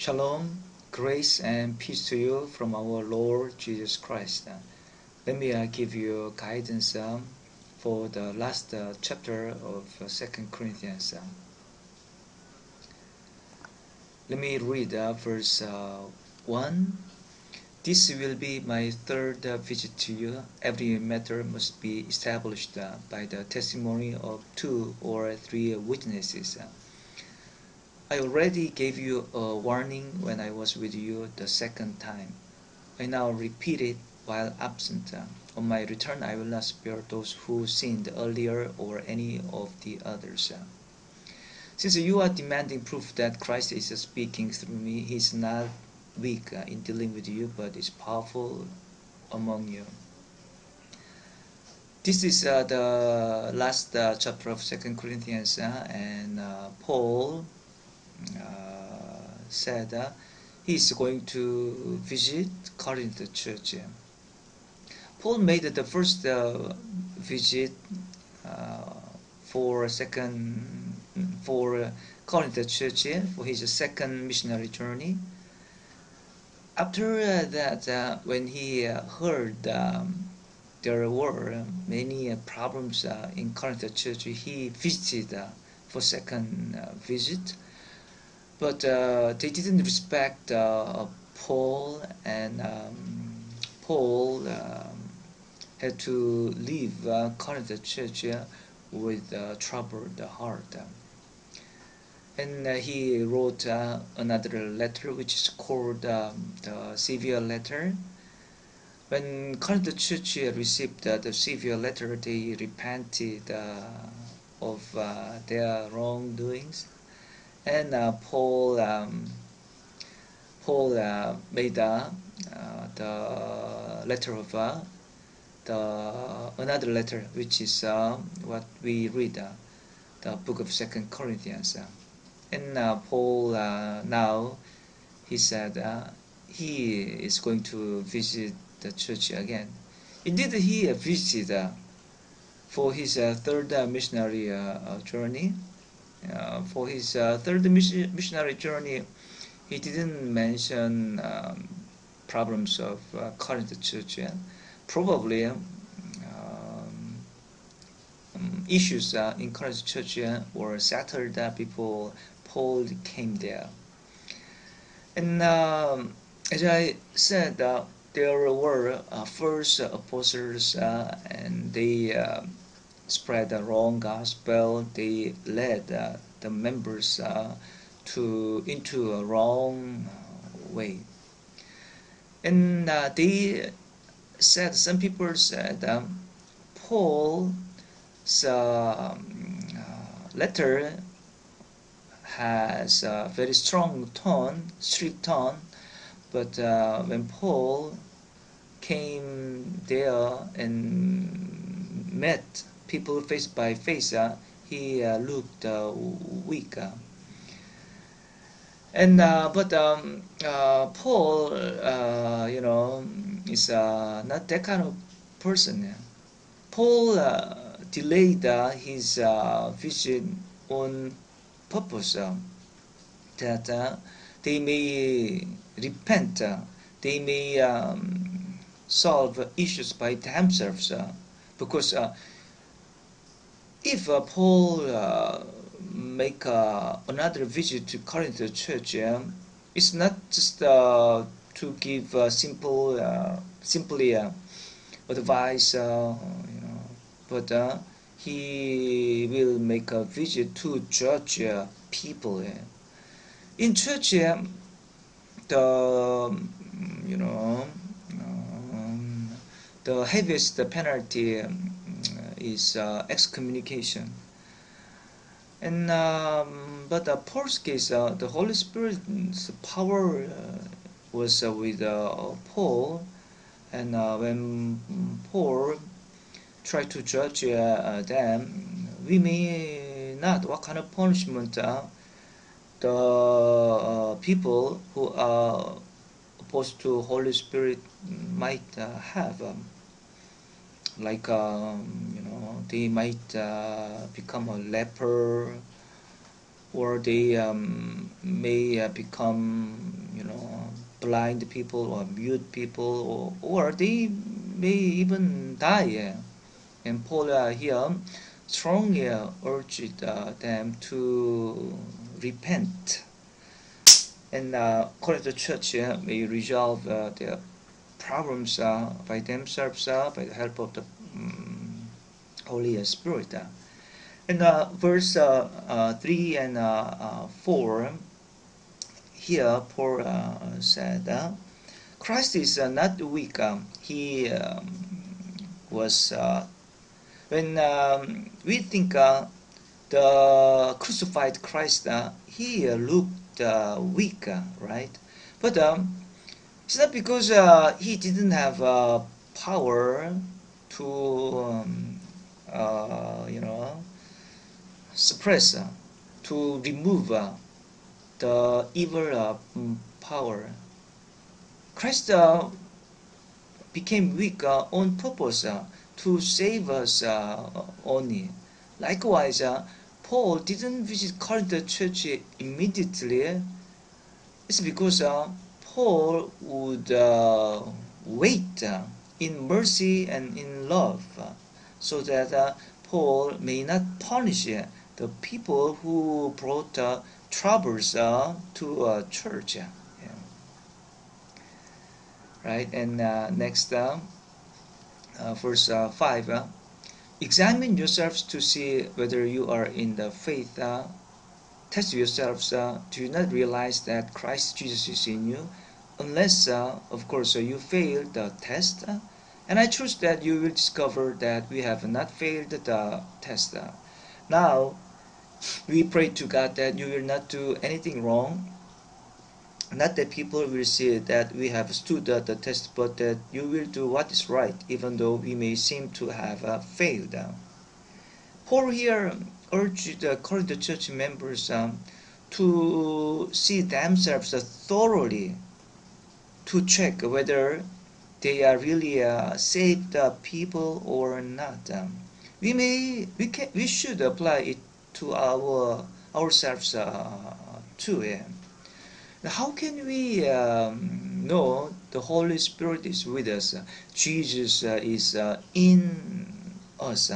Shalom, grace and peace to you from our Lord Jesus Christ. Uh, let me uh, give you guidance um, for the last uh, chapter of uh, Second Corinthians. Uh. let me read uh, verse 1. This will be my third visit to you. Every matter must be established by the testimony of two or three witnesses. I already gave you a warning when I was with you the second time. I now repeat it while absent. On my return, I will not spare those who sinned earlier or any of the others. Since you are demanding proof that Christ is speaking through me, he is not weak in dealing with you, but is powerful among you. This is uh, the last uh, chapter of Second Corinthians, uh, and uh, Paul uh, said uh, he is going to visit Corinth church. Paul made the first uh, visit uh, for second for Corinth church for his second missionary journey. After uh, that, uh, when he heard um, there were many problems in Corinth church, he visited for second visit but uh, they didn't respect uh, Paul, and um, Paul um, had to leave uh, Corinth church with uh, troubled heart. And uh, he wrote uh, another letter, which is called um, the Severe letter. When Corinth church received the Severe letter, they repented of their wrongdoings and uh, Paul um, Paul uh, made uh, the letter of uh, the another letter, which is what we read, the book of Second Corinthians. and Paul now he said he is going to visit the church again. Indeed, he visited for his third missionary journey for his uh, third missionary journey, he didn't mention um, problems of uh, Corinth church. Yeah? Probably um, um, issues uh, in Corinth church were settled before Paul came there. And um, as I said, uh, there were uh, first apostles and they spread the wrong gospel. They led uh, the members uh, to into a wrong way, and uh, they said some people said um, Paul's um, uh, letter has a very strong tone, strict tone, but uh, when Paul came there and met people face by face, uh, he uh, looked uh, weak. And but um, Paul, you know, is not that kind of person. Paul delayed his visit on purpose that they may repent, they may um, solve issues by themselves, because uh, if uh, Paul uh, make uh, another visit to Corinth church, it's not just uh, to give simple, uh, simply uh, advice, you know, but he will make a visit to judge people. In church, the you know um, the heaviest penalty um, is uh, excommunication. And um, but uh, Paul's case, uh, the Holy Spirit's power uh, was uh, with uh, Paul, and when Paul tried to judge them, we may not what kind of punishment the people who are opposed to Holy Spirit might have. Um, like um, you know they might uh, become a leper or they um, may uh, become you know blind people or mute people, or, or they may even die. And Paul uh, here strongly urged uh, them to repent. And uh, the church, uh, may resolve uh, their problems by themselves by the help of the um, Holy Spirit. In uh, verse uh, uh, 3 and uh, 4, here Paul said, Christ is not weak. He um, was, when um, we think the crucified Christ, he looked weak, right? But um, it's not because uh, he didn't have uh, power to, um, uh, you know, suppress, uh, to remove uh, the evil uh, mm, power. Christ became weak on purpose to save us only. Likewise, Paul didn't visit Corinth church immediately. It's because Paul would uh, wait uh, in mercy and in love uh, so that uh, Paul may not punish uh, the people who brought uh, troubles to a church. Yeah. Right, and next, verse 5 Examine yourselves to see whether you are in the faith. Test yourselves. do you not realize that Christ Jesus is in you? unless, uh, of course, uh, you fail the test. Uh, and I trust that you will discover that we have not failed the test. Uh. Now, we pray to God that you will not do anything wrong. Not that people will see that we have stood the test, but that you will do what is right, even though we may seem to have uh, failed. Paul here urged the Corinth church members um, to see themselves thoroughly to check whether they are really uh, saved uh, people or not. Um, we may we can we should apply it to our ourselves uh, too. Yeah. How can we um, know the Holy Spirit is with us? Jesus uh, is uh, in us.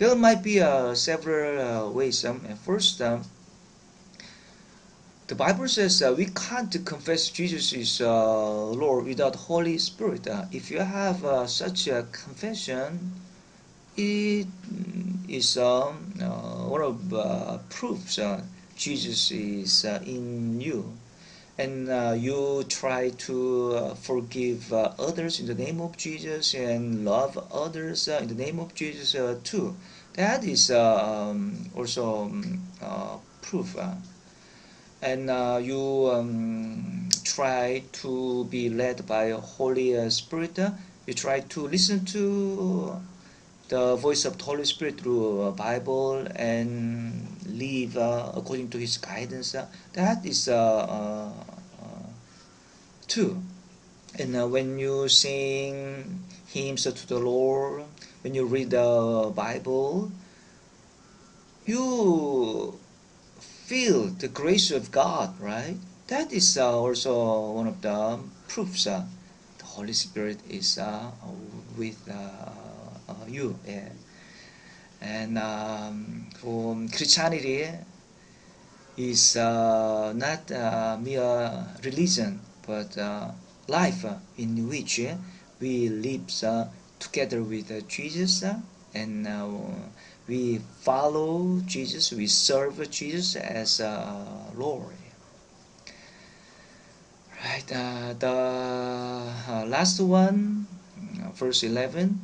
Uh? there might be several ways. Um, first, um, the Bible says uh, we can't confess Jesus is uh, Lord without Holy Spirit. Uh, if you have uh, such a confession, it is um, uh, one of uh, proofs Jesus is in you. And uh, you try to uh, forgive uh, others in the name of Jesus and love others in the name of Jesus too. That is um, also um, proof and uh, you um, try to be led by Holy Spirit. You try to listen to the voice of the Holy Spirit through Bible and live uh, according to His guidance. that is uh, uh, uh two. And uh, when you sing hymns to the Lord, when you read the Bible, you feel the grace of God, right? That is uh, also one of the proofs uh, the Holy Spirit is uh, with uh, uh, you. Yeah. And um, for Christianity is uh, not mere religion, but life in which we live together with Jesus and we follow Jesus, we serve Jesus as uh, Lord. Right, uh, the uh, last one, uh, verse 11.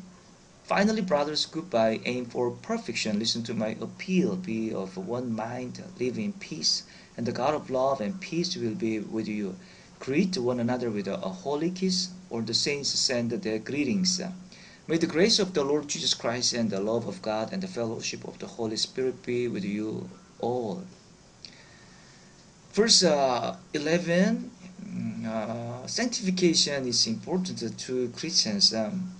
Finally, brothers, goodbye. Aim for perfection. Listen to my appeal. Be of one mind. Live in peace. And the God of love and peace will be with you. Greet one another with a, holy kiss, or the saints send their greetings. May the grace of the Lord Jesus Christ and the love of God and the fellowship of the Holy Spirit be with you all. Verse uh, 11 mm, uh, sanctification is important to Christians. Um,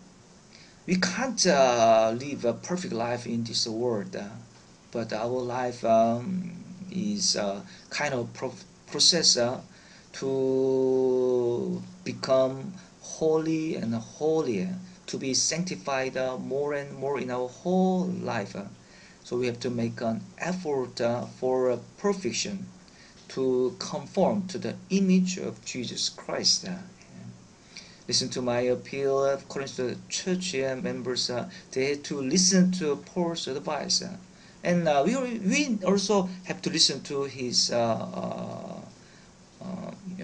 we can't uh, live a perfect life in this world, uh, but our life um, is uh, kind of pro- process uh, to become holy and holier, to be sanctified uh, more and more in our whole life. Uh. So we have to make an effort for perfection to conform to the image of Jesus Christ. Uh. Listen to my appeal according to the church members. Uh, they have to listen to Paul's advice. Uh. And we, we also have to listen to his you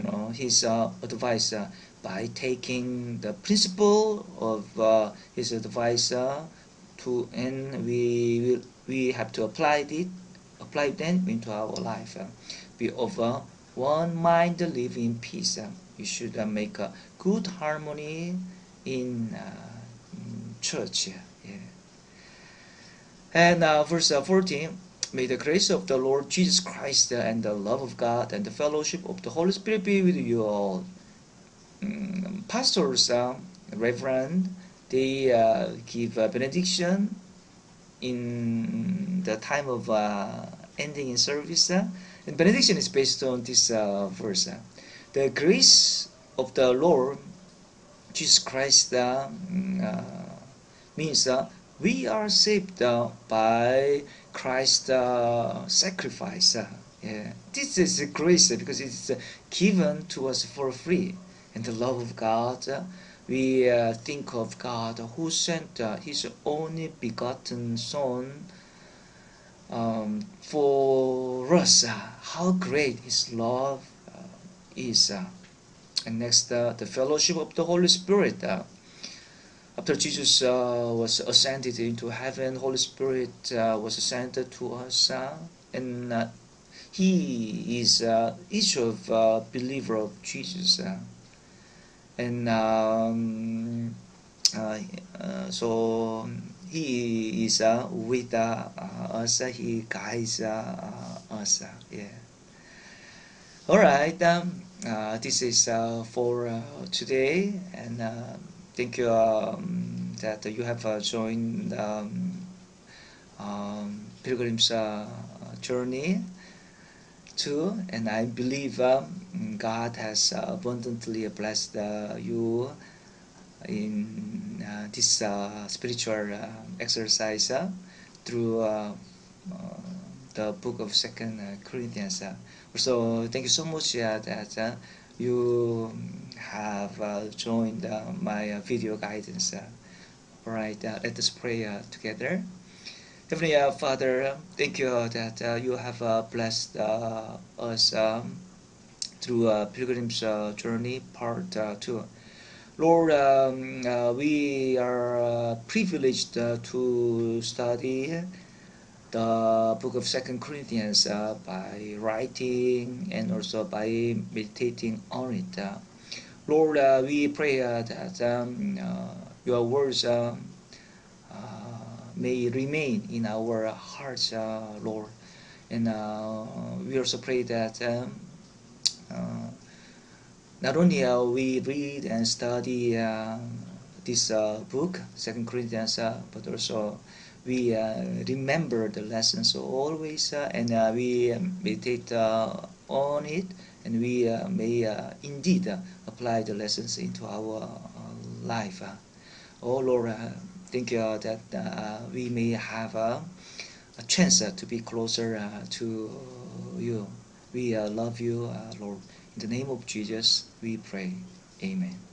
know his advice by taking the principle of uh, his advice to and we will we have to apply it apply them into our life uh, be of uh, one mind live in peace we should uh, make a good harmony in, uh, in church yeah. and uh, verse 14 May the grace of the Lord Jesus Christ and the love of God and the fellowship of the Holy Spirit be with you all um, pastors, uh, reverend, they uh, give a benediction in the time of uh, ending in service. And benediction is based on this verse. Uh. the grace of the Lord Jesus Christ uh, mm, means we are saved by Christ's sacrifice. Yeah. This is grace because it's given to us for free and the love of God, we uh, think of God who sent uh, His only begotten Son um, for us. Uh, how great His love uh, is. Uh. and next, uh, the fellowship of the Holy Spirit. after Jesus was ascended into heaven, Holy Spirit was sent to us, and He is each of believer of Jesus and um, uh, uh, so he is uh, with uh, us he guides uh, us yeah all right um, uh, this is for today and thank you um, that you have joined um, um, pilgrim's journey too, and I believe um, God has uh, abundantly blessed uh, you in uh, this uh, spiritual uh, exercise uh, through the book of Second Corinthians. So thank you so much that you have joined my video guidance. All right, let us pray together. Heavenly uh, Father, thank you that uh, you have uh, blessed uh, us um, through uh, Pilgrim's uh, Journey Part 2. Lord, um, we are privileged to study the book of Second Corinthians by writing and also by meditating on it. Lord, we pray that um, your words um, may remain in our hearts, uh, Lord. And uh, we also pray that um, uh, not only we read and study this book, Second Corinthians, but also we uh, remember the lessons always uh, and uh, we meditate on it and we may indeed apply the lessons into our life. oh Lord, think uh, that uh, we may have a, a chance uh, to be closer to you. We love you, Lord. In the name of Jesus, we pray. Amen.